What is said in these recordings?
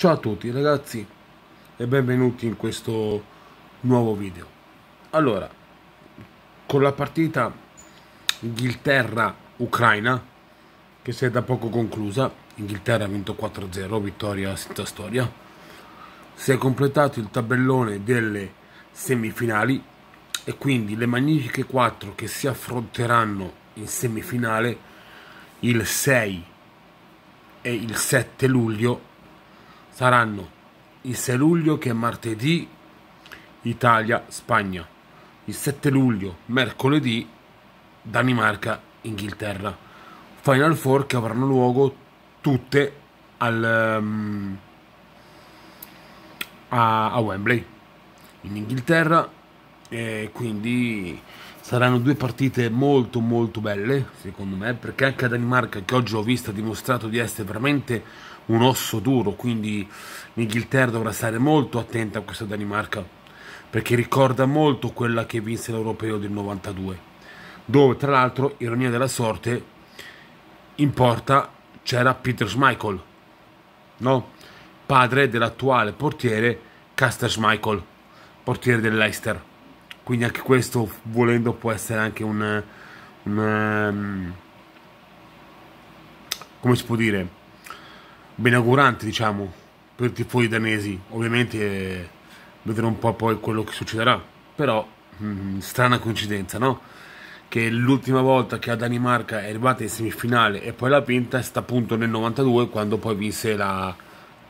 Ciao a tutti ragazzi e benvenuti in questo nuovo video. Allora, con la partita Inghilterra-Ucraina che si è da poco conclusa, Inghilterra ha vinto 4-0, vittoria senza storia, si è completato il tabellone delle semifinali e quindi le magnifiche 4 che si affronteranno in semifinale il 6 e il 7 luglio saranno il 6 luglio che è martedì Italia-Spagna, il 7 luglio mercoledì Danimarca-Inghilterra. Final Four che avranno luogo tutte al, um, a, a, Wembley in Inghilterra e quindi saranno due partite molto molto belle secondo me perché anche la Danimarca che oggi ho visto ha dimostrato di essere veramente un osso duro, quindi l'Inghilterra dovrà stare molto attenta a questa Danimarca, perché ricorda molto quella che vinse l'Europeo del 92, dove tra l'altro, ironia della sorte, in porta c'era Peter Schmeichel, no? padre dell'attuale portiere Caster Schmeichel, portiere del Leicester. Quindi anche questo, volendo, può essere anche un... un um, come si può dire? benaugurante, diciamo, per i tifosi danesi. Ovviamente vedremo un po' poi quello che succederà, però mh, mm, strana coincidenza, no? Che l'ultima volta che la Danimarca è arrivata in semifinale e poi l'ha vinta è stata appunto nel 92 quando poi vinse la,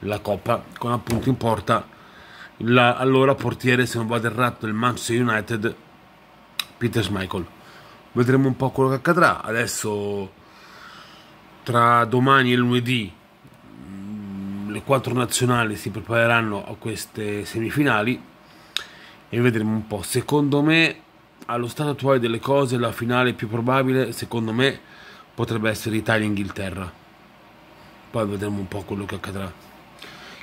la Coppa con appunto in porta la, allora portiere se non vado errato del Manchester United Peter Schmeichel vedremo un po' quello che accadrà adesso tra domani e lunedì le quattro nazionali si prepareranno a queste semifinali e vedremo un po'. Secondo me, allo stato attuale delle cose, la finale più probabile, secondo me, potrebbe essere Italia-Inghilterra. Poi vedremo un po' quello che accadrà.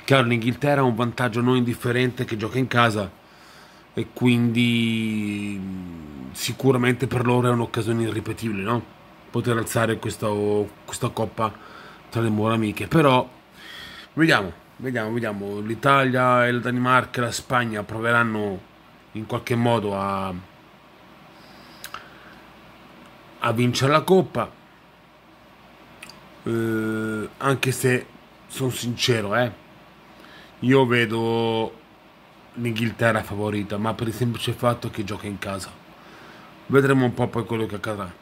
Chiaro, l'Inghilterra ha un vantaggio non indifferente che gioca in casa e quindi sicuramente per loro è un'occasione irripetibile, no? Poter alzare questa, questa coppa tra le mura amiche. Però Vediamo, vediamo, vediamo. L'Italia e la Danimarca e la Spagna proveranno in qualche modo a, a vincere la Coppa. Eh, anche se sono sincero, eh, io vedo l'Inghilterra favorita, ma per il semplice fatto che gioca in casa. Vedremo un po' poi quello che accadrà.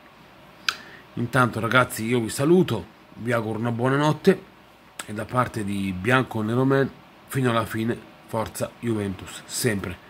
Intanto ragazzi io vi saluto, vi auguro una buona notte e da parte di Bianco Nero fino alla fine forza Juventus sempre